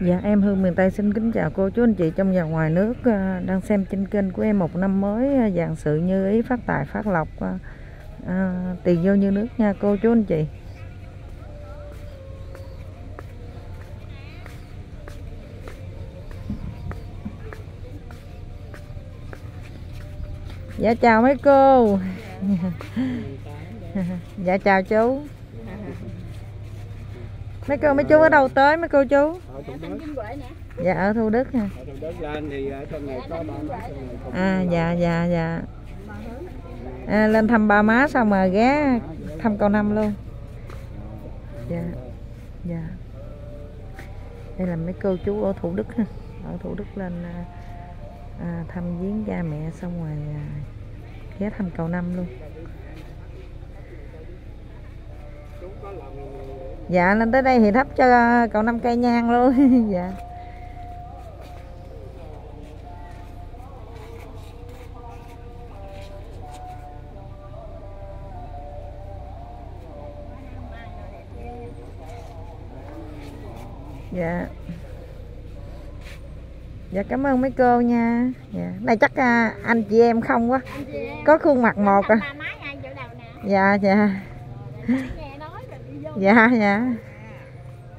Dạ em Hương miền Tây xin kính chào cô chú anh chị trong và ngoài nước à, đang xem trên kênh của em một năm mới à, dạng sự như ý phát tài phát lộc à, à tiền vô như nước nha cô chú anh chị. Dạ chào mấy cô. Dạ chào chú. Mấy cô mấy chú ở đâu tới mấy cô chú? Dạ ở Thu Đức nha này không À dạ dạ dạ. À, Lên thăm ba má xong mà ghé thăm cậu Năm luôn. Dạ Dạ. Đây là mấy cô chú ở Thủ Đức ha. Ở Thủ Đức lên à, à, thăm viếng cha mẹ xong rồi à, ghé thăm cậu Năm luôn Dạ lên tới đây thì thắp cho cậu Năm cây nhang luôn. Dạ. Dạ. Dạ cảm ơn mấy cô nha. Dạ. Này chắc à, anh chị em không quá. Có khuôn mặt một à. dạ dạ nghe nói rồi đi vô dạ dạ.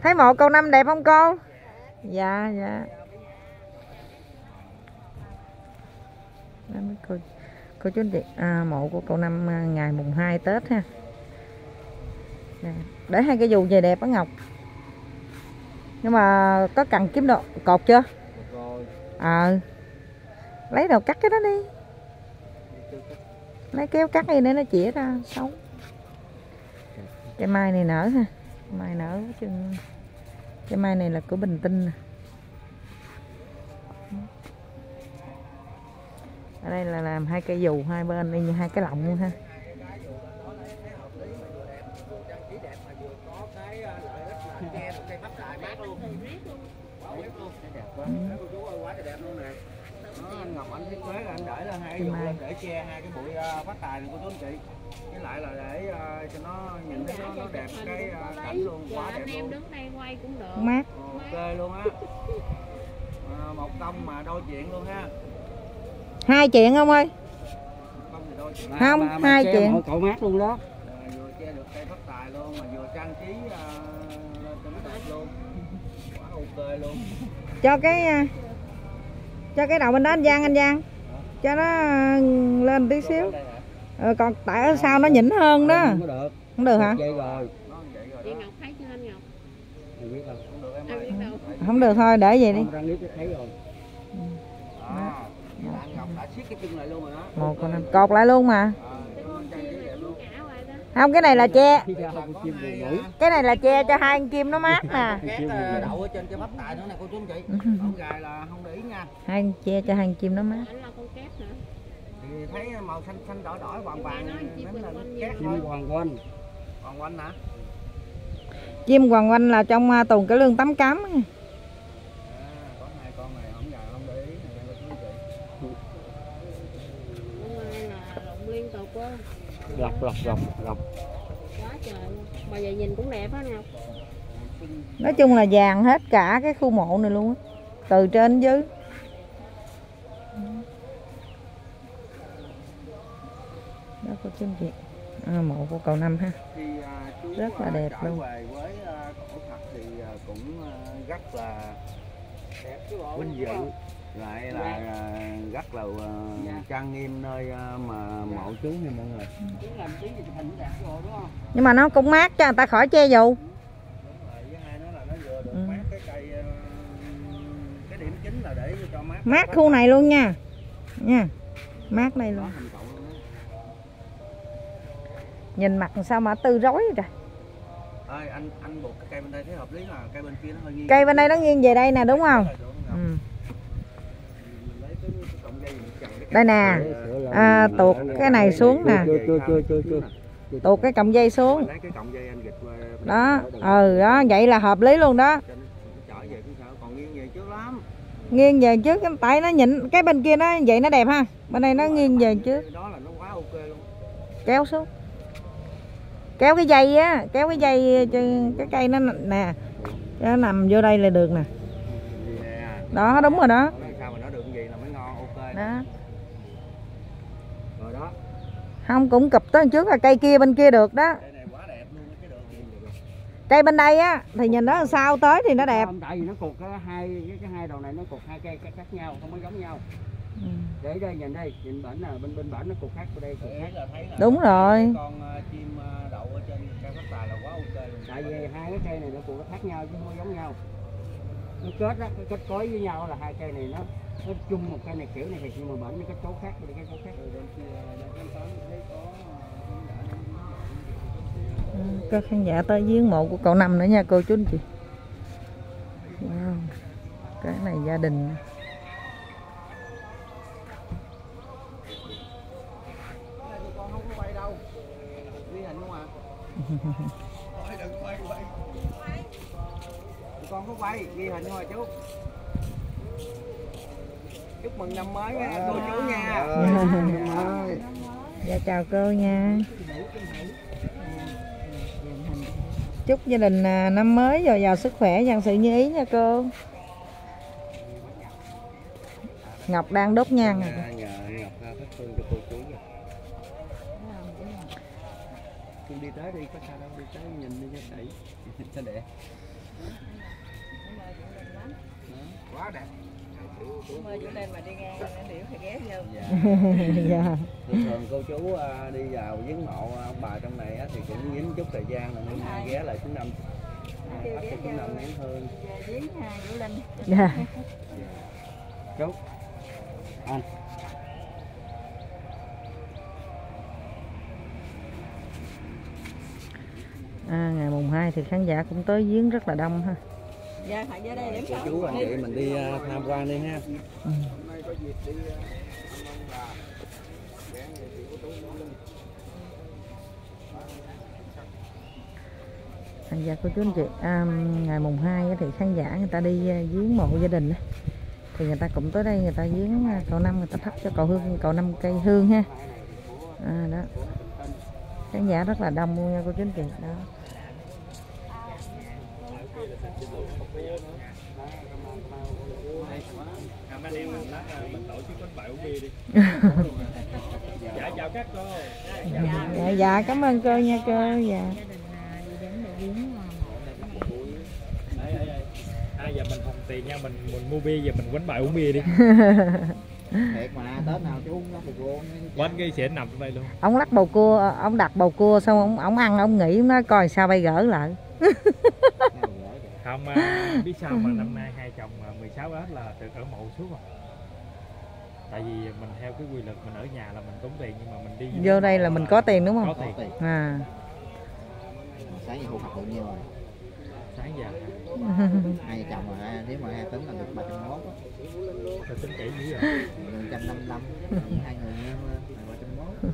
Thấy một câu năm đẹp không cô? Dạ dạ. Đó, cô cô chú anh chị à, mộ của cậu năm à, ngày mùng 2 tết ha. Nè, để hai cái dù về đẹp á ngọc. Nhưng mà có cần kiếm độ cột chưa? Ờ. À, lấy đầu cắt cái đó đi. Lấy kéo cắt đi để nó chĩa ra xấu cái mai này nở ha. Mai nở chứ cái mai này là của bình tinh nè. Ở đây là làm hai cây dù hai bên y như hai cái lọng luôn ha. Ngọc anh thiết kế là anh để hai che hai cái bụi phát tài này của chú anh chị với lại là nó, đẹp cái ờ, cảnh luôn quá đẹp anh em đứng đây quay cũng được. Mát. Ok luôn á. Ờ, một công mà đôi chuyện luôn ha. Hai chuyện không ơi. Không, hai chuyện. cậu mát luôn đó. Ờ, vừa che được cây phát tài luôn mà vừa trang trí ờ, lên cho nó đẹp luôn. Quá ok luôn. Cho cái à, cho cái đầu bên đó anh Giang anh Giang. Cho nó à, lên tí xíu. ờ, còn tại ở sau nó nhỉnh hơn đó không được hả? vậy rồi. Nó như vậy rồi chị đó Ngọc thấy chưa anh Ngọc? Mày biết đâu không được em Ai ơi. biết đâu. không được thôi để vậy đi. Không ra clip thấy rồi. À, vậy là anh Ngọc đã siết cái chân lại luôn rồi đó. một con cột lại luôn mà. Đó. Không cái này là che. Chim cái này là che cho hai con kim nó mát nè Két ờ, đậu ở trên cái bắp tài nữa nè cô chú anh chị. Không gài là không để ý nha. hai con che cho hai con kim nó mát. Anh là con cát hả Thì thấy màu xanh xanh đỏ đỏ vàng vàng chim ném là chim thôi. hoàng quanh Còn quanh hả? chim hoàng quanh là trong à, tuần cái lương tắm cắm À, có hai con này không gài không để ý này cô chú anh chị. hôm nay là lụng liên tục quá. Lọc lọc lọc lọc quá trời luôn. Mà giờ nhìn cũng đẹp á Ngọc nói chung là vàng hết cả cái khu mộ này luôn á từ trên dưới. Đó cô chú anh chị à, mộ của cậu năm ha. À, Rất là à, đẹp luôn. với à, cổ Phật thì à, cũng à, rất là vinh dự. lại là à, rất là à, trang nghiêm nơi à, mà mộ chú nha mọi người. Nhưng mà nó cũng mát cho người ta khỏi che dù. Đúng rồi, với hai nữa là nó vừa được Ừ. mát cái cây cái điểm chính là để cho mát. Mát khu này luôn nha. Nha. Mát đây luôn nhìn mặt sao mà tư rối vậy trời? Ơi, anh anh buộc cái cây bên đây thấy hợp lý là cây bên kia nó hơi nghiêng. Cây bên đây nó nghiêng về đây nè đúng không? Rồi, ừ. Mình lấy cái cái cọng dây mình chằng cái đây nè. à, tuột cái này xuống nè. tuột cái cọng dây xuống. Mình lấy cái cọng dây anh gịch qua bên đó. ừ đó vậy là hợp lý luôn đó. Cho nó trở về cũng sao còn nghiêng về trước lắm. Nghiêng về trước tại nó nhịn cái bên kia nó vậy nó đẹp ha. Bên đây nó nghiêng về trước. đó là nó quá ok luôn. Kéo xuống kéo cái dây á kéo cái dây cho cái cây nó nè. Nó nằm vô đây là được nè. Đó đúng rồi đó. Đó. Rồi đó không cũng cụp tới trước là cây kia bên kia được đó. Cây này quá đẹp luôn cái cây bên đây á thì nhìn nó sao tới thì nó đẹp. Không, tại vì nó cột cái hai cái, cái hai đầu này nó cột hai cây cắt nhau không có giống nhau. Ừ. để đây nhìn đây nhìn bển là bên bên bển nó cột khác bên đây cột khác. là thấy là đúng rồi. con ờ, chim ờ, đậu ở trên cây phát tài là quá ok luôn. Tại vì hai cái cây này nó nó khác nhau chứ không giống nhau. Nó kết đó kết cối với nhau là hai cây này nó nó chung một cây này kiểu này thì nhưng mà bển nó kết cấu khác bên cái cấu khác. Ừ, có khán giả tới viếng mộ của cậu năm nữa nha cô chú anh chị. Wow. cái này gia đình Thôi đừng quay quay con có quay ghi hình thôi chú. Chúc mừng năm mới nha cô chú nha. Dạ chào cô nha. Chúc gia đình à, năm mới dồi dào sức khỏe vạn sự như ý nha cô. Ngọc đang đốt nhang. Rồi. Cô đi tới đi, có sao đâu, đi tới nhìn đi cho đẩy Cho đẹp? Quá đẹp. Mời chỗ lên mà đi ngang để phải ghé vô. Dạ. dạ. Thường cô chú à, đi vào viếng mộ ông bà trong này á, thì cũng dính chút thời gian là nên ghé lại xuống năm. Năm nén hương về viếng hai Vũ Linh. Dạ. Chú. Anh à, ngày mùng 2 thì khán giả cũng tới viếng rất là đông ha. Dạ ra đây điểm cô sống chú anh chị mình đi à, tham quan đi ha. Ừ. À, dạ cô chú anh chị à, ngày mùng 2 á thì khán giả người ta đi à, viếng mộ gia đình á. thì người ta cũng tới đây người ta viếng à, cậu năm người ta thắp cho cậu hương cậu năm cây hương ha. À, đó khán giả rất là đông luôn nha cô chú anh chị. Đó. Dạ chào các cô dạ dạ cảm ơn cô nha cô. Dạ. À, giờ mình phòng tiền nha mình mình mua bia giờ mình quánh bài uống bia đi thiệt mà tết nào chú cũng có một luôn quánh cái xỉn nằm trong đây luôn. Ông lắc bầu cua ông đặt bầu cua xong ông ông ăn ông nghĩ nói coi sao bay gỡ lại. Không à, biết sao mà năm nay hai chồng à, 16 hết là được ở mộ suốt rồi. Tại vì mình theo cái quy luật mình ở nhà là mình tốn tiền nhưng mà mình đi vô đây là mình có tiền đúng có không tiền. À. Sáng giờ thu hoạch được nhiêu rồi? Sáng giờ hai chồng mà nếu mà hai tính là được ba trăm mốt tôi tính kỹ dữ rồi trăm năm mươi lăm hai người là ba trăm mốt.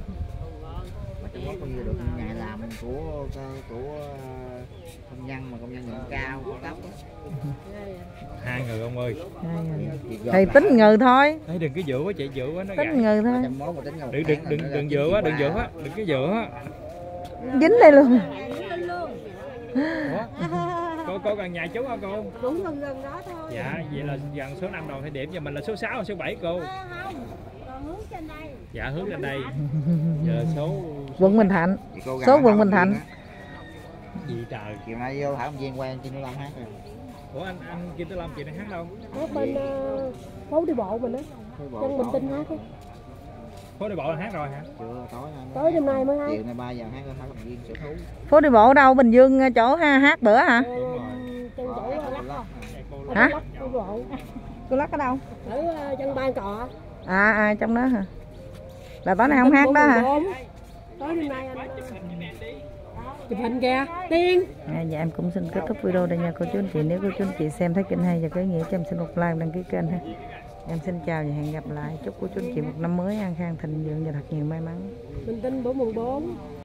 ba trăm mốt bao nhiêu được ngày làm của của ờ, công nhân mà công nhân nhận cao cao cấp hai người ông ơi. Thì tính ngừ thôi. Ê, đừng cái dựa quá chạy dựa quá nó tính ngừ thôi. đừng đừng đừng đừng dựa quá đừng dựa quá đừng cái dựa quá. Dính đây luôn. Ủa? Cô cô gần nhà chú hả cô? Cũng gần gần đó thôi. Dạ vậy là gần số 5 đầu thời điểm giờ mình là số 6 hoặc số 7 cô. Không. Còn hướng trên đây. Dạ hướng lên đây. Giờ số quận Bình Thạnh. Số quận Bình Thạnh. Gì trời. Chiều nay vô thảo viên quen trên năm hát rồi. Ủa anh anh Kim Tử Long chị đang hát đâu? Ở bên ờ, phố đi bộ mình á. Chân bình tinh hát á. Phố đi bộ là hát rồi hả? Chưa tối tối đêm nay mới hát. Chiều nay ba giờ hát ở thảo viên sở thú. Phố đi bộ đâu? Bình Dương chỗ ha, hát bữa hả? Đúng rồi chân chỗ ờ, lắc lắc Đây cô Hả? cô lắc ở đâu? Ở ờ, chân ban cọ. À à trong đó hả? Là tối nay không hát đó hả? tối đêm nay anh chụp hình kìa. Tiên. À, dạ em cũng xin kết thúc video đây nha cô chú anh chị. Nếu cô chú anh chị xem thấy kênh hay và có nghĩa cho em xin một like đăng ký kênh ha. Em xin chào và hẹn gặp lại. Chúc cô chú anh chị một năm mới an khang thịnh vượng và thật nhiều may mắn. Bình tinh bữa mùng 4